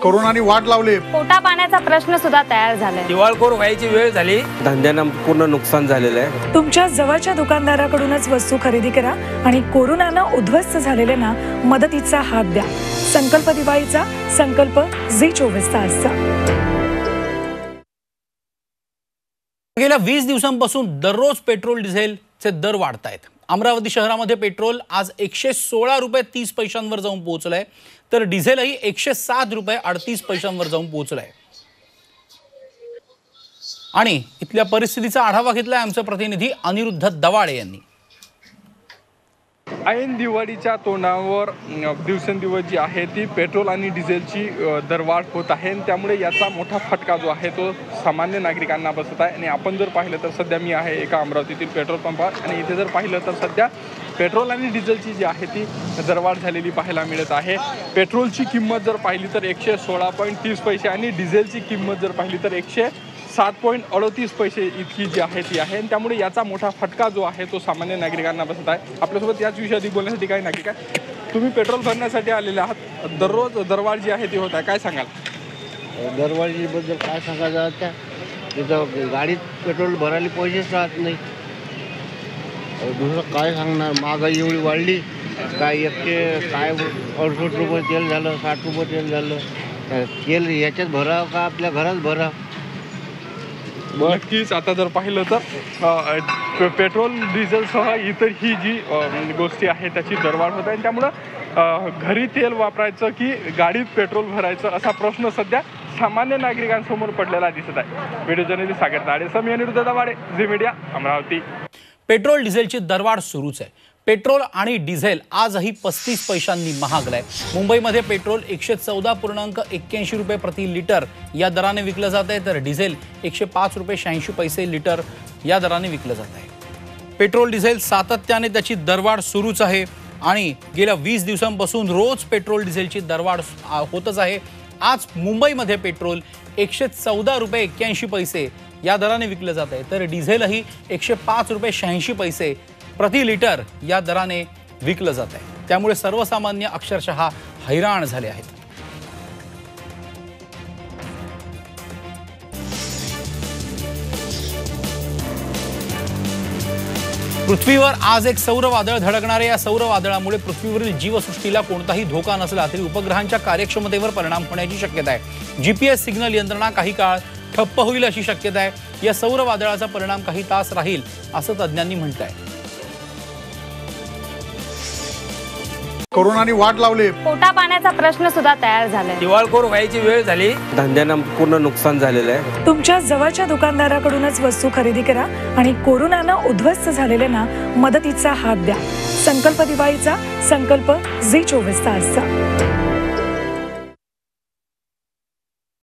करोनाने वाट लावले. पोटा पाण्याचा प्रश्न सुद्धा तयार झालाय. दिवाळखोर व्हायची वेळ झाली. धंद्यानं पूर्ण नुकसान झालेलं आहे. तुमच्या जवळच्या दुकानदाराकडूनच वस्तू खरेदी करा आणि कोरोनानं उद्ध्वस्त झालेल्यांना मदतीचा हात द्या. संकल्प दिवाळीचा संकल्प झी चोवीस तासचा. गेल्या वीस दिवसांपासून दररोज पेट्रोल डिझेलचे दर वाढत आहेत अमरावती शहरामध्ये पेट्रोल आज एकशे सोळा रुपये तीस पैशांवर जाऊन पोहोचलंय. तर डिझेलही एकशे सात रुपये अडतीस पैशांवर जाऊन पोहोचलंय. आणि इथल्या परिस्थितीचा आढावा घेतला आहे आमचे प्रतिनिधी अनिरुद्ध दवाळे यांनी. ऐन दिवाळीच्या तोंडावर दिवसेंदिवस जी आहे ती पेट्रोल आणि डिझेलची दरवाढ होत आहे आणि त्यामुळे याचा मोठा फटका जो आहे तो सामान्य नागरिकांना बसत आहे. आणि आपण जर पाहिलं तर सध्या मी आहे एका अमरावतीतील पेट्रोल पंपावर आणि इथे जर पाहिलं तर सध्या पेट्रोल आणि डिझेलची जी आहे ती दरवाढ झालेली पाहायला मिळत आहे. पेट्रोलची किंमत जर पाहिली तर एकशे सोळा पॉईंट तीस पैसे आणि डिझेलची किंमत जर पाहिली तर एकशे सात पॉईंट अडतीस पैसे इतकी जी आहे ती आहे. आणि त्यामुळे याचा मोठा फटका जो आहे तो सामान्य नागरिकांना बसत आहे. आपल्यासोबत याच विषयी अधिक बोलण्यासाठी काही नागरिक आहे तुम्ही पेट्रोल भरण्यासाठी आलेले आहात. दररोज दरवाढ जी आहे ती होत आहे. काय सांगाल? दरवाढीबद्दल काय सांगायचं त्या तिथं गाडीत पेट्रोल भरायला पैसेच राहत नाही. दुसरं काय सांगणार? महागाई एवढी वाढली. काय एकशे काय अडसष्ट रुपये तेल झालं साठ रुपये तेल झालं. तेल याच्यात भरावं का? आपल्या घरात भरावं? नक्कीच. आता जर पाहिलं तर पेट्रोल डिझेलसह इतर ही जी गोष्टी आहे त्याची दरवाढ होत आहे. त्यामुळं घरी तेल वापरायचं की गाडीत पेट्रोल भरायचं असा प्रश्न सध्या सामान्य नागरिकांसमोर पडलेला दिसत आहे. व्हिडिओ जर्नलिस्ट सागर ताडे समी Aniruddha Dawade Zee media Amravati. Petrol डिझेलची दरवाढ सुरूच आहे. पेट्रोल आणि डिझेल आजही पस्तीस पैशांनी महागलाय. मुंबईमध्ये पेट्रोल एकशे चौदा पूर्णांक एक्क्याऐंशी रुपये प्रति लिटर या दराने विकलं जात आहे तर डिझेल एकशे पाच रुपये शहाऐंशी पैसे लिटर या दराने विकलं जात आहे. पेट्रोल डिझेल सातत्याने त्याची दरवाढ सुरूच आहे आणि गेल्या वीस दिवसांपासून रोज पेट्रोल डिझेलची दरवाढ होतच आहे. आज मुंबईमध्ये पेट्रोल एकशे चौदा रुपये एक्क्याऐंशी पैसे या दराने विकलं जात आहे तर डिझेलही एकशे पाच रुपये शहाऐंशी पैसे प्रति लिटर या दराने विकलं जात आहे. त्यामुळे सर्वसामान्य अक्षरशः हैराण झाले आहेत. पृथ्वीवर आज एक सौरवादळ धडकणाऱ्या या सौर वादळामुळे पृथ्वीवरील जीवसृष्टीला कोणताही धोका नसला तरी उपग्रहांच्या कार्यक्षमतेवर परिणाम होण्याची शक्यता आहे. जीपीएस सिग्नल यंत्रणा काही काळ ठप्प होईल अशी शक्यता आहे. या सौर वादळाचा परिणाम काही तास राहील असं तज्ज्ञांनी म्हटलं आहे करोनाने वाट लावले. पोटा पाण्याचा प्रश्न सुद्धा तयार झालाय. दिवाळखोर व्हायची वेळ झाली. धंद्यानं पूर्ण नुकसान झालेलं आहे. तुमच्या जवळच्या दुकानदाराकडूनच वस्तू खरेदी करा आणि कोरोनानं उद्ध्वस्त झालेल्यांना मदतीचा हात द्या. संकल्प दिवाळीचा संकल्प झी चोवीस तासचा.